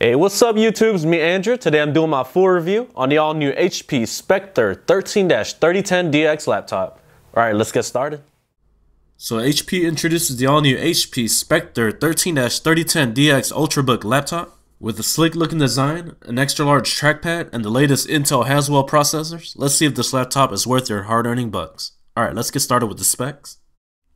Hey, what's up YouTubes? Me Andrew. Today I'm doing my full review on the all new HP Spectre 13-3010DX laptop. Alright, let's get started. So HP introduces the all new HP Spectre 13-3010DX Ultrabook laptop with a sleek looking design, an extra large trackpad, and the latest Intel Haswell processors. Let's see if this laptop is worth your hard earning bucks. Alright, let's get started with the specs.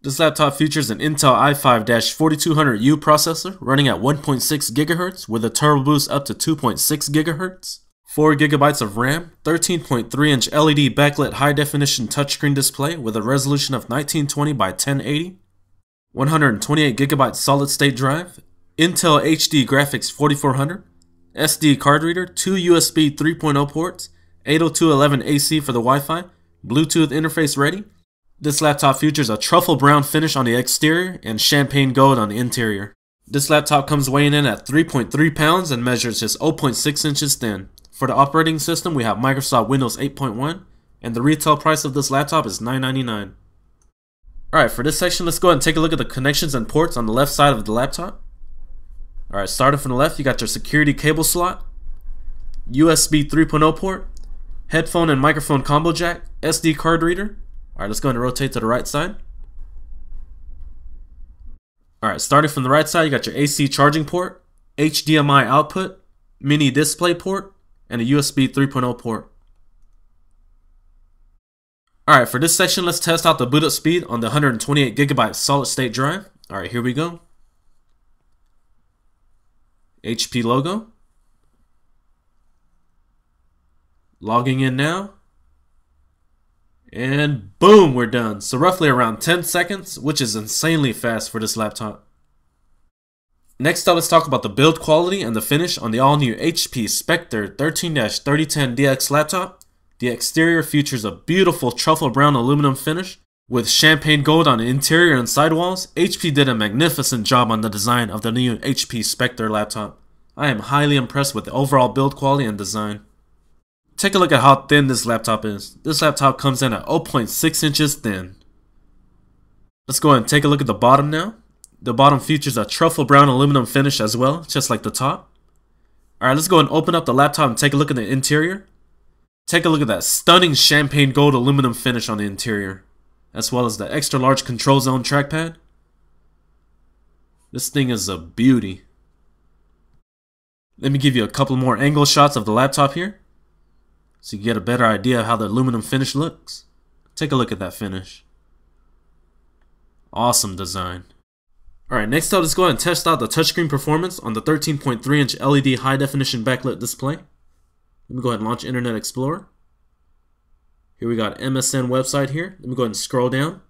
This laptop features an Intel i5-4200U processor running at 1.6 GHz with a turbo boost up to 2.6 GHz, 4GB of RAM, 13.3 inch LED backlit high definition touchscreen display with a resolution of 1920 by 1080, 128GB solid state drive, Intel HD Graphics 4400, SD card reader, two USB 3.0 ports, 802.11ac for the Wi-Fi, Bluetooth interface ready, this laptop features a truffle brown finish on the exterior and champagne gold on the interior. This laptop comes weighing in at 3.3 pounds and measures just 0.6 inches thin. For the operating system, we have Microsoft Windows 8.1, and the retail price of this laptop is $9.99. Alright, for this section, let's go ahead and take a look at the connections and ports on the left side of the laptop. Alright, starting from the left, you got your security cable slot, USB 3.0 port, headphone and microphone combo jack, SD card reader, Alright, let's go and rotate to the right side. Alright, starting from the right side, you got your AC charging port, HDMI output, mini display port, and a USB 3.0 port. Alright, for this section, let's test out the boot up speed on the 128GB solid state drive. Alright, here we go. HP logo. Logging in now. And boom, we're done. So roughly around 10 seconds, which is insanely fast for this laptop. Next up, let's talk about the build quality and the finish on the all-new HP Spectre 13-3010DX laptop. The exterior features a beautiful truffle brown aluminum finish with champagne gold on the interior and sidewalls. HP did a magnificent job on the design of the new HP Spectre laptop. I am highly impressed with the overall build quality and design. Take a look at how thin this laptop is. This laptop comes in at 0.6 inches thin. Let's go ahead and take a look at the bottom now. The bottom features a truffle brown aluminum finish as well, just like the top. Alright, let's go and open up the laptop and take a look at the interior. Take a look at that stunning champagne gold aluminum finish on the interior, as well as the extra large control zone trackpad. This thing is a beauty. Let me give you a couple more angle shots of the laptop here so you get a better idea of how the aluminum finish looks. Take a look at that finish. Awesome design. Alright, next up let's go ahead and test out the touchscreen performance on the 13.3 inch LED high definition backlit display. Let me go ahead and launch Internet Explorer. Here we got MSN website here. Let me go ahead and scroll down.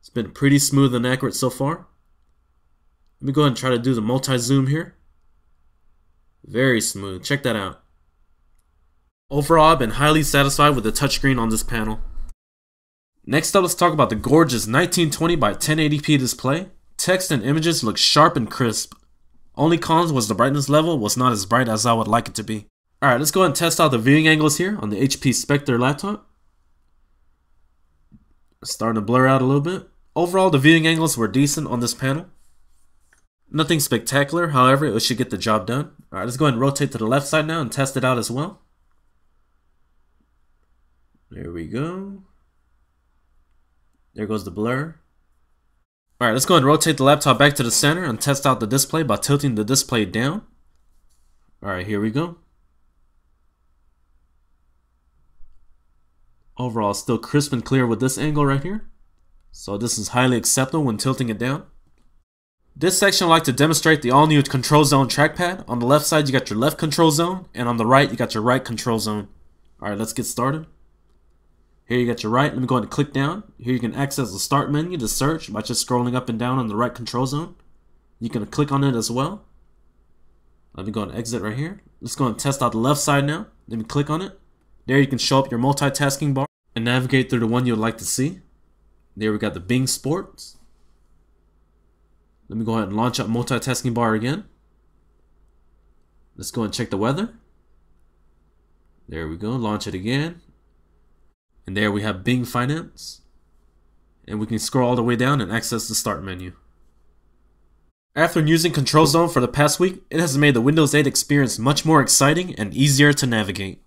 It's been pretty smooth and accurate so far. Let me go ahead and try to do the multi-zoom here. Very smooth. Check that out. Overall, I've been highly satisfied with the touchscreen on this panel. Next up, let's talk about the gorgeous 1920 by 1080p display. Text and images look sharp and crisp. Only cons was the brightness level was not as bright as I would like it to be. Alright, let's go ahead and test out the viewing angles here on the HP Spectre laptop. Starting to blur out a little bit. Overall, the viewing angles were decent on this panel. Nothing spectacular, however, it should get the job done. Alright, let's go ahead and rotate to the left side now and test it out as well. There we go. There goes the blur. Alright, let's go and rotate the laptop back to the center and test out the display by tilting the display down. Alright, here we go. Overall, still crisp and clear with this angle right here. So this is highly acceptable when tilting it down. This section I'd like to demonstrate the all-new control zone trackpad. On the left side, you got your left control zone, and on the right, you got your right control zone. Alright, let's get started. Here you got your right. Let me go ahead and click down. Here you can access the start menu to search by just scrolling up and down on the right control zone. You can click on it as well. Let me go and exit right here. Let's go and test out the left side now. Let me click on it. There you can show up your multitasking bar and navigate through the one you'd like to see. There we got the Bing Sports. Let me go ahead and launch up multitasking bar again. Let's go and check the weather. There we go. Launch it again. And there we have Bing Finance. And we can scroll all the way down and access the start menu. After using Control Zone for the past week, it has made the Windows 8 experience much more exciting and easier to navigate.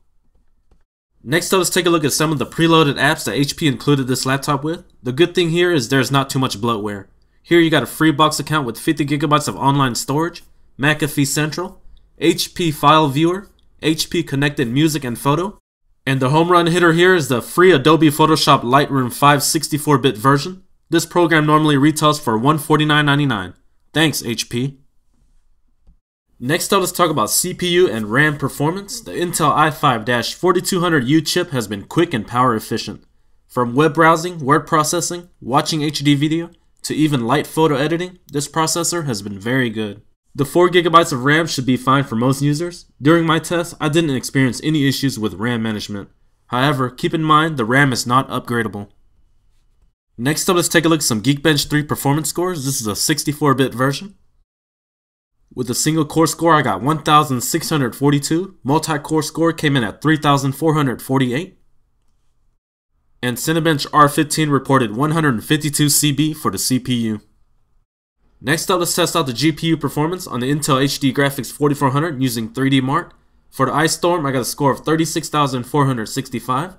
Next up, let's take a look at some of the preloaded apps that HP included this laptop with. The good thing here is there's not too much bloatware. Here you got a free box account with 50 gigabytes of online storage, McAfee Central, HP File Viewer, HP Connected Music and Photo, and the home run hitter here is the free Adobe Photoshop Lightroom 5 64-bit version. This program normally retails for $149.99. Thanks, HP. Next up, let's talk about CPU and RAM performance. The Intel i5-4200U chip has been quick and power efficient. From web browsing, word processing, watching HD video, to even light photo editing, this processor has been very good. The 4GB of RAM should be fine for most users. During my test, I didn't experience any issues with RAM management. However, keep in mind the RAM is not upgradable. Next up, let's take a look at some Geekbench 3 performance scores. This is a 64-bit version. With a single core score, I got 1,642. Multi-core score came in at 3,448. And Cinebench R15 reported 152 CB for the CPU. Next up, let's test out the GPU performance on the Intel HD Graphics 4400 using 3D Mark. For the Ice Storm, I got a score of 36,465.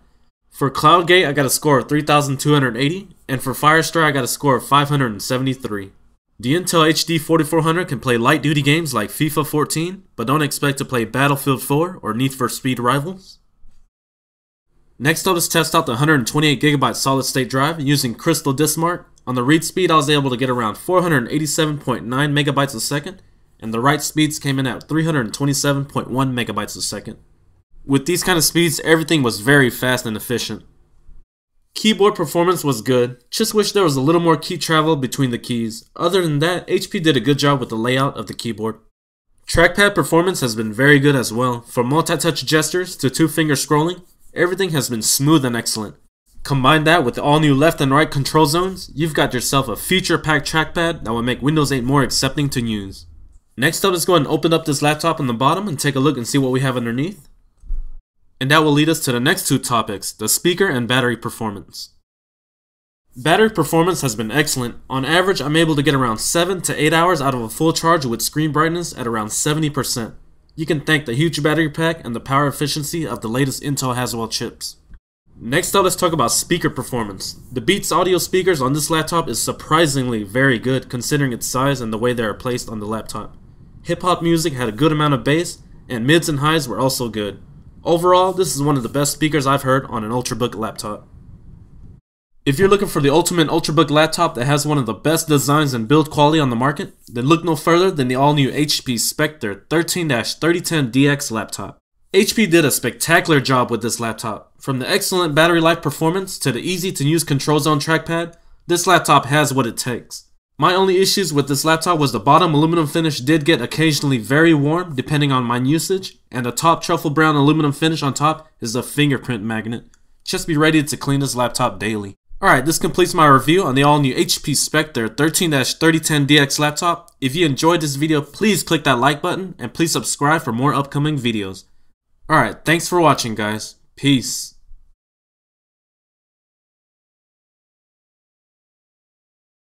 For CloudGate, I got a score of 3,280. And for Fire Strike, I got a score of 573. The Intel HD 4400 can play light duty games like FIFA 14, but don't expect to play Battlefield 4 or Need for Speed Rivals. Next up, let's test out the 128GB solid state drive using Crystal Disk Mark. On the read speed, I was able to get around 487.9 megabytes a second, and the write speeds came in at 327.1 megabytes a second. With these kind of speeds, everything was very fast and efficient. Keyboard performance was good, just wish there was a little more key travel between the keys. Other than that, HP did a good job with the layout of the keyboard. Trackpad performance has been very good as well. From multi-touch gestures to two-finger scrolling, everything has been smooth and excellent. Combine that with all new left and right control zones, you've got yourself a feature-packed trackpad that will make Windows 8 more accepting to use. Next up, let's go and open up this laptop on the bottom and take a look and see what we have underneath. And that will lead us to the next two topics, the speaker and battery performance. Battery performance has been excellent. On average, I'm able to get around 7 to 8 hours out of a full charge with screen brightness at around 70%. You can thank the huge battery pack and the power efficiency of the latest Intel Haswell chips. Next up, let's talk about speaker performance. The Beats audio speakers on this laptop is surprisingly very good considering its size and the way they are placed on the laptop. Hip hop music had a good amount of bass, and mids and highs were also good. Overall, this is one of the best speakers I've heard on an Ultrabook laptop. If you're looking for the ultimate Ultrabook laptop that has one of the best designs and build quality on the market, then look no further than the all-new HP Spectre 13-3010DX laptop. HP did a spectacular job with this laptop. From the excellent battery life performance to the easy to use control zone trackpad, this laptop has what it takes. My only issues with this laptop was the bottom aluminum finish did get occasionally very warm depending on my usage, and the top truffle brown aluminum finish on top is a fingerprint magnet. Just be ready to clean this laptop daily. Alright, this completes my review on the all-new HP Spectre 13-3010DX laptop. If you enjoyed this video, please click that like button, and please subscribe for more upcoming videos. Alright, thanks for watching guys. Peace.